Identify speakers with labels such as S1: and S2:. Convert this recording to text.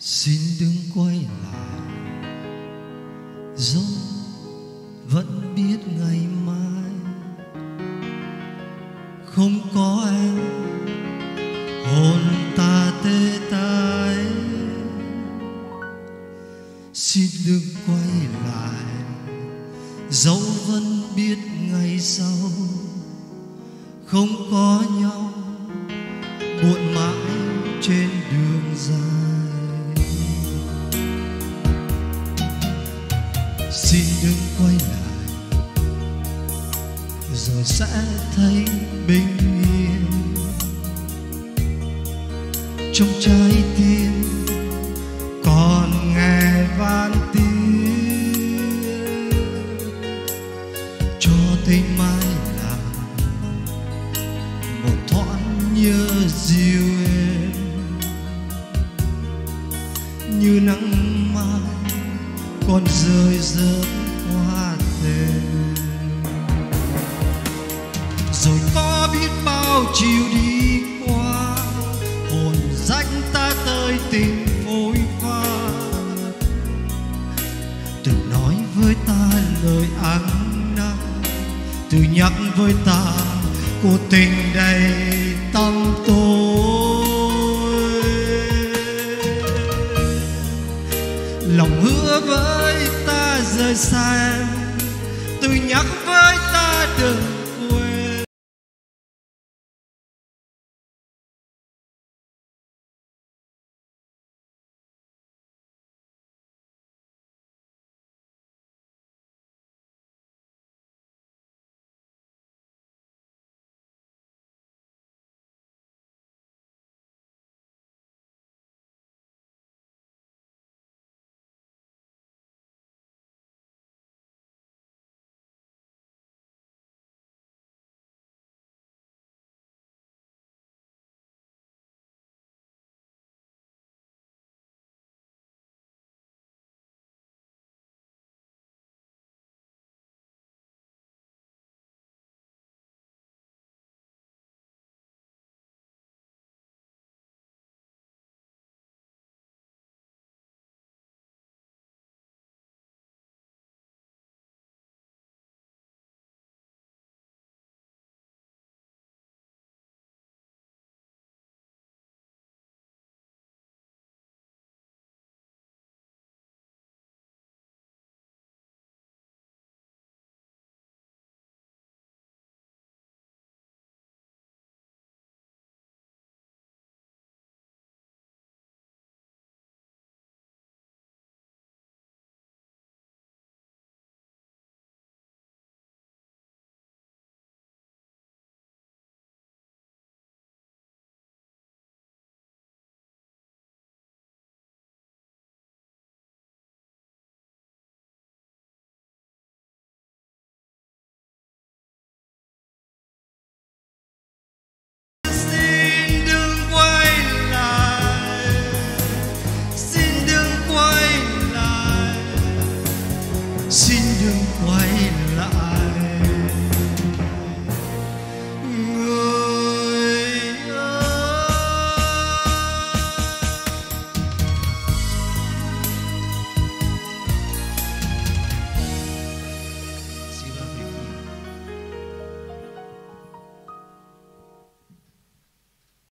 S1: xin đừng quay lại. Dẫu vẫn biết ngày mai không có em, hồn ta tê tái. Xin đừng quay lại. Dẫu vẫn biết ngày sau không có nhau. Xin đừng quay lại. Rồi sẽ thấy bình yên. Trong trái tim còn nghe van tiếng. Cho tới mai là một thoáng nhớ dịu êm như nắng con rơi rớt hoa thềm rồi có biết bao chiều đi qua, hồn danh ta tới tình phôi pha từ nói với ta lời ăn năn, từ nhắc với ta, cuộc tình đầy tâm tôi lòng hứa với ta rời xa em. Từ nhắc với ta đừng I. eyes.